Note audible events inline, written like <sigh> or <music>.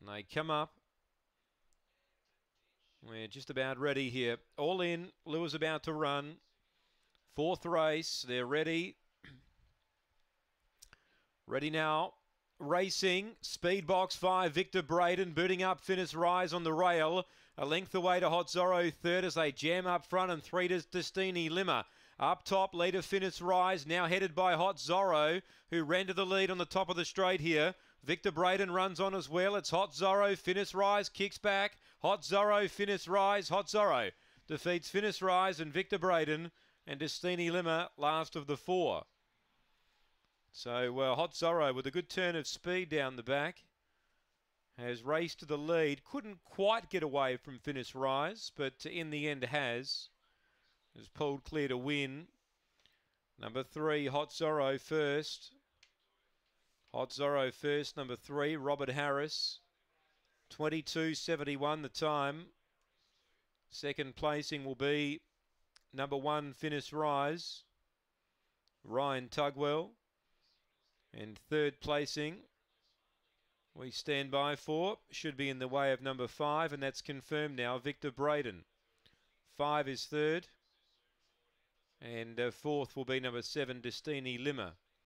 And they come up. We're just about ready here. All in. Lewis about to run. Fourth race. They're ready. <clears throat> ready now. Racing. Speed box five. Victor Braden booting up. Finis Rise on the rail. A length away to Hot Zorro third as they jam up front and three to Destini Limmer. Up top, leader Finis Rise, now headed by Hot Zorro, who ran to the lead on the top of the straight here. Victor Braden runs on as well. It's Hot Zorro, Finis Rise, kicks back. Hot Zorro, Finis Rise, Hot Zorro defeats Finis Rise and Victor Braden and Destini Limmer last of the four. So uh, Hot Zorro with a good turn of speed down the back has raced to the lead. Couldn't quite get away from Finis Rise, but in the end has has pulled clear to win. Number three, Hot Zorro first. Hot Zorro first, number three, Robert Harris. 22.71 the time. Second placing will be number one, Finis Rise, Ryan Tugwell. And third placing, we stand by for, should be in the way of number five, and that's confirmed now, Victor Braden. Five is third. And uh, fourth will be number seven, Destini Limmer.